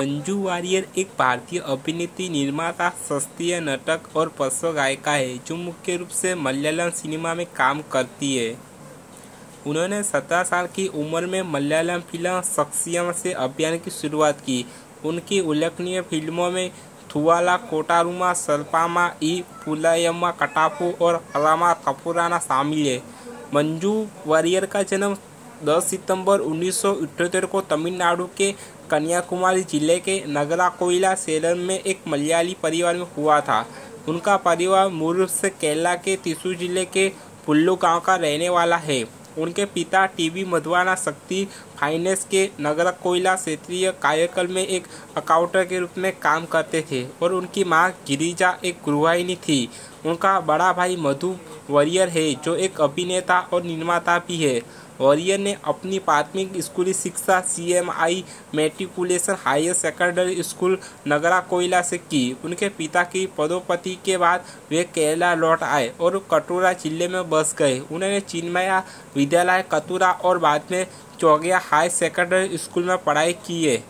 Manju warrior एक भारतीय अभिनेत्री, निर्माता, शास्त्रीय नटक और पार्श्व गायिका है, जो मुख्य रूप से मलयालम सिनेमा में काम करती है। उन्होंने सत्रह साल की उम्र में मलयालम फ़िल्म सक्सियम से अभियान की शुरुआत की। उनकी उल्लेखनीय फ़िल्मों में थुआला, कोटारुमा, सल्पामा, ई पुलायम्मा कटापू और अलामा कपूराना शामिल है। मंजू वारियर का जन्म 10 सितंबर उन्नीस को तमिलनाडु के कन्याकुमारी ज़िले के नगरा कोयला सेलम में एक मलयाली परिवार में हुआ था। उनका परिवार मूल रूप से केरला के तिसू ज़िले के पुल्लू गाँव का रहने वाला है। उनके पिता टीवी मधुवाना शक्ति फाइनेंस के नगर कोयला क्षेत्रीय कार्यक्रम में एक अकाउंटर के रूप में काम करते थे और उनकी माँ गिरिजा एक गृहिणी थी। उनका बड़ा भाई मधु वरियर है, जो एक अभिनेता और निर्माता भी है। वॉरियर ने अपनी प्राथमिक स्कूली शिक्षा C M I matriculation, higher secondary school, Nagra Koyla से की। उनके पिता की पदोपति के बाद वे केरला लौट आए और कटोरा ज़िले में बस गए। उन्होंने चिन्मया विद्यालय कतुरा और बाद में चौगिया हाई सेकेंडरी स्कूल में पढ़ाई की है।